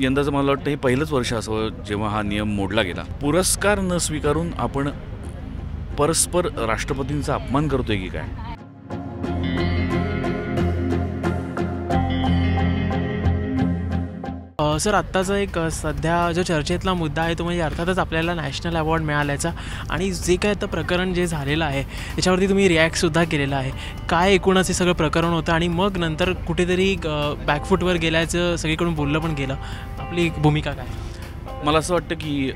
यंदाचं मला वाटतं हे पहिलंच वर्ष असावं जेव्हा हा नियम मोडला गेला. पुरस्कार न स्वीकारून आपण परस्पर राष्ट्रपतींचा अपमान करतोय की काय? सर आत्ताचा एक सध्या जो चर्चेतला मुद्दा आहे तो म्हणजे अर्थातच आपल्याला नॅशनल अवॉर्ड मिळाल्याचा आणि जे काय आता प्रकरण जे झालेलं आहे त्याच्यावरती तुम्ही रिॲक्टसुद्धा केलेलं आहे. काय एकूणच हे सगळं प्रकरण होतं आणि मग नंतर कुठेतरी बॅकफूटवर गेल्याचं सगळीकडून बोललं पण गेलं. आपली भूमिका काय? मला असं वाटतं की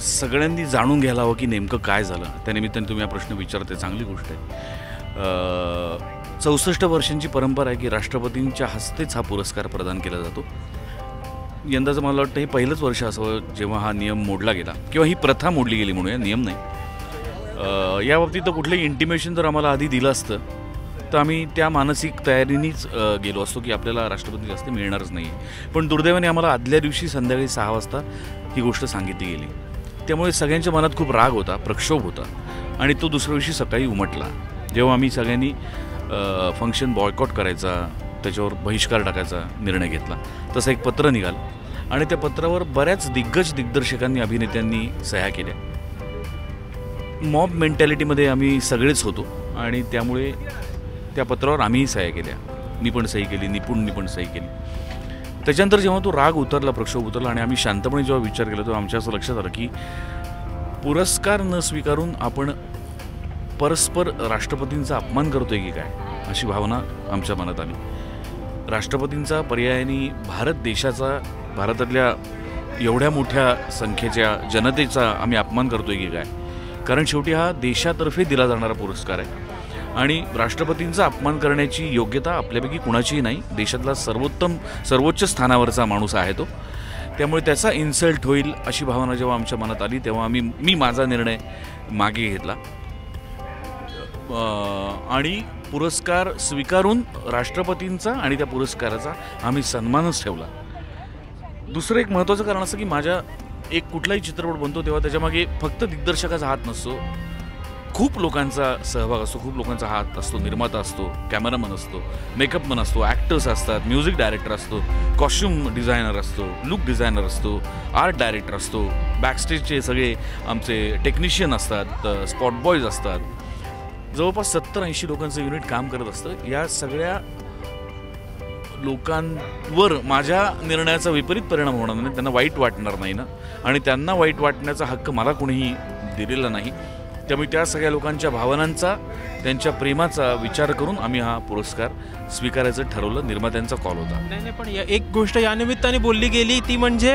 सगळ्यांनी जाणून घ्यायला हवं की नेमकं काय झालं. त्यानिमित्ताने तुम्ही हा प्रश्न विचारते चांगली गोष्ट आहे. चौसष्ट वर्षांची परंपरा आहे की राष्ट्रपतींच्या हस्तेच हा पुरस्कार प्रदान केला जातो. यंदाचं मला वाटतं हे पहिलंच वर्ष असावं जेव्हा हा नियम मोडला गेला किंवा ही प्रथा मोडली गेली म्हणूया नियम नाही. याबाबतीत तर कुठलंही इंटिमेशन जर आम्हाला आधी दिलं असतं तर आम्ही त्या मानसिक तयारीनीच गेलो असतो की आपल्याला राष्ट्रपती जास्त मिळणारच नाही पण दुर्दैवाने आम्हाला आदल्या दिवशी संध्याकाळी सहा वाजता ही गोष्ट सांगितली गेली. त्यामुळे सगळ्यांच्या मनात खूप राग होता प्रक्षोभ होता आणि तो दुसऱ्या दिवशी सकाळी उमटला. जेव्हा आम्ही सगळ्यांनी फंक्शन बॉयकॉट करायचा त्याच्यावर बहिष्कार टाकायचा निर्णय घेतला. तसं एक पत्र निघालं आणि त्या पत्रावर बऱ्याच दिग्गज दिग्दर्शकांनी अभिनेत्यांनी सह्या केल्या. मॉब मेंटॅलिटीमध्ये आम्ही सगळेच होतो आणि त्यामुळे त्या पत्रावर आम्हीही सह्या केल्या. मी पण सही केली निपुणनी पण सही केली. त्याच्यानंतर जेव्हा तो राग उतरला प्रक्षोभ उतरला आणि आम्ही शांतपणे जेव्हा विचार केला तेव्हा आमच्या असं लक्षात आलं की पुरस्कार न स्वीकारून आपण परस्पर राष्ट्रपतींचा अपमान करतोय की काय अशी भावना आमच्या मनात आली. राष्ट्रपतींचा पर्यायाने भारत देशाचा भारतातल्या एवढ्या मोठ्या संख्येच्या जनतेचा आम्ही अपमान करतोय की काय? कारण शेवटी हा देशातर्फे दिला जाणारा पुरस्कार आहे. आणि राष्ट्रपतींचा अपमान करण्याची योग्यता आपल्यापैकी कुणाचीही नाही. देशातला सर्वोत्तम सर्वोच्च स्थानावरचा माणूस आहे तो. त्यामुळे त्याचा इन्सल्ट होईल अशी भावना जेव्हा आमच्या मनात आली तेव्हा आम्ही मी माझा निर्णय मागे घेतला. आणि पुरस्कार स्वीकारून राष्ट्रपतींचा आणि त्या पुरस्काराचा आम्ही सन्मानच ठेवला. दुसरं एक महत्त्वाचं कारण असं की माझ्या एक कुठलाही चित्रपट बनतो तेव्हा त्याच्यामागे फक्त दिग्दर्शकाचा हात नसतो. खूप लोकांचा सहभाग असतो खूप लोकांचा हात असतो निर्माता असतो कॅमेरामन असतो मेकअपमन असतो ॲक्टर्स असतात म्युझिक डायरेक्टर असतो कॉस्ट्युम डिझायनर असतो लुक डिझायनर असतो आर्ट डायरेक्टर असतो. बॅकस्टेजचे सगळे आमचे टेक्निशियन असतात स्पॉट बॉईज असतात. जवळपास सत्तर ऐंशी लोकांचं युनिट काम करत असतं. या सगळ्या लोकांवर माझ्या निर्णयाचा विपरीत परिणाम होणार नाही. त्यांना वाईट वाटणार नाही ना. आणि त्यांना वाईट वाटण्याचा हक्क मला कोणीही दिलेला नाही. त्यामुळे त्या सगळ्या लोकांच्या भावनांचा त्यांच्या प्रेमाचा विचार करून आम्ही हा पुरस्कार स्वीकारायचं ठरवलं. निर्मात्यांचा कॉल होता. नाही नाही पण या- एक गोष्ट या निमित्ताने बोलली गेली ती म्हणजे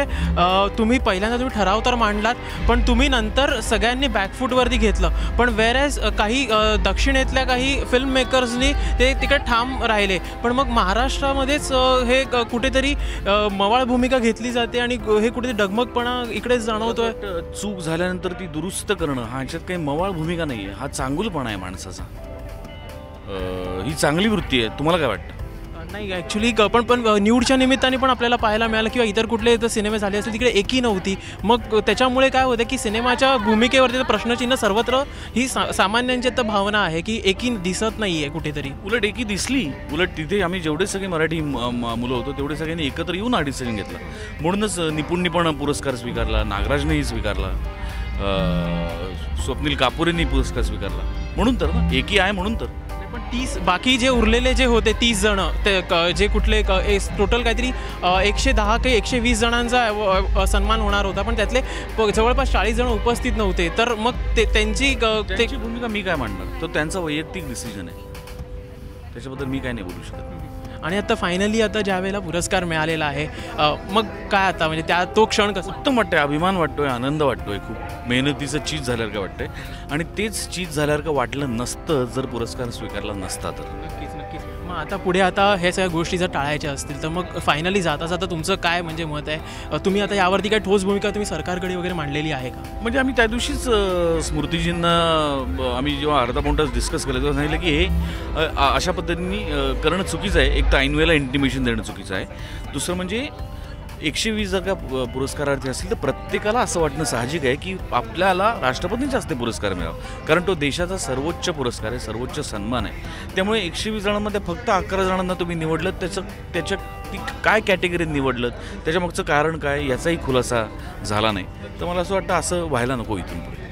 तुम्ही पहिल्यांदा तुम्ही ठराव तर मांडलात पण तुम्ही नंतर सगळ्यांनी बॅकफूटवरती घेतलं. पण वेरॅज काही अ, दक्षिणेतल्या काही फिल्म मेकर्सनी ते तिकडे ठाम राहिले. पण मग महाराष्ट्रामध्येच हे कुठेतरी मवाळ भूमिका घेतली जाते आणि हे कुठेतरी डगमगपणा इकडेच जाणवतोय. चूक झाल्यानंतर ती दुरुस्त करणं हा ह्याच्यात काही मवाळ भूमिका नाही आहे हा चांगुलपणा आहे माणसाचा. ही चांगली वृत्ती आहे. तुम्हाला काय वाटतं? नाही ॲक्च्युली पण पण न्यूडच्या निमित्ताने पण आपल्याला पाहायला मिळालं किंवा इतर कुठले जर सिनेमे झाले असतील तिकडे एकी नव्हती. मग त्याच्यामुळे काय होतं की सिनेमाच्या भूमिकेवरती तर प्रश्नचिन्ह सर्वत्र ही सा सामान्यांची तर भावना आहे की एकी दिसत नाही आहे कुठेतरी. उलट एकी दिसली उलट तिथे आम्ही जेवढे सगळे मराठी मुलं होतो तेवढे सगळ्यांनी एकत्र येऊन हा डिसिजन घेतला. म्हणूनच निपुणनी पण पुरस्कार स्वीकारला नागराजनेही स्वीकारला. स्वप्नील कापुरेंनी पुरस्कार स्वीकारला. म्हणून तर ना एकी आहे म्हणून तर. पण तीस बाकी जे उरलेले जे होते तीस जण ते क- जे कुठले टोटल काहीतरी एकशे दहा काही एकशे वीस जणांचा सन्मान होणार होता पण त्यातले जवळपास चाळीस जण उपस्थित नव्हते. तर मग ते त्यांची त्यांची भूमिका मी काय मांडणार? तो त्यांचा वैयक्तिक डिसिजन आहे. त्याच्याबद्दल मी काय नाही बोलू शकत. आणि आता फायनली आता ज्या वेळेला पुरस्कार मिळालेला आहे मग काय आता? म्हणजे त्या तो क्षण कसा? उत्तम वाटतंय अभिमान वाटतोय आनंद वाटतोय खूप. मेहनतीचं चीज झाल्यावर का वाटतंय. आणि तेच चीज झाल्यावर का वाटलं नसतं जर पुरस्कार स्वीकारला नसता तर. नक्कीच नक्कीच. मग आता पुढे आता हे सगळ्या गोष्टी जर टाळायच्या असतील तर मग फायनली जाता जाता तुमचं काय म्हणजे मत आहे? तुम्ही आता यावरती काय ठोस भूमिका तुम्ही सरकारकडे वगैरे मांडलेली आहे का? म्हणजे आम्ही त्या दिवशीच स्मृतीजींना आम्ही जेव्हा अर्धा पाऊण तास डिस्कस केलं तेव्हा सांगितलं की हे अशा पद्धतीने करणं चुकीचं आहे. एक तर ऐनवेळेला इंटिमेशन देणं चुकीचं आहे. दुसरं म्हणजे एकशे वीस जर का पुरस्कारार्थी असतील तर प्रत्येकाला असं वाटणं साहजिक आहे की आपल्याला राष्ट्रपतींच्या हस्ते पुरस्कार मिळावा. कारण तो देशाचा सर्वोच्च पुरस्कार आहे सर्वोच्च सन्मान आहे. त्यामुळे एकशे वीस जणांमध्ये फक्त अकरा जणांना तुम्ही निवडलं त्याचं त्याच्या ती काय कॅटेगरीत निवडलं त्याच्यामागचं कारण काय याचाही खुलासा झाला नाही. तर मला असं वाटतं असं व्हायला नको इथून पुढे.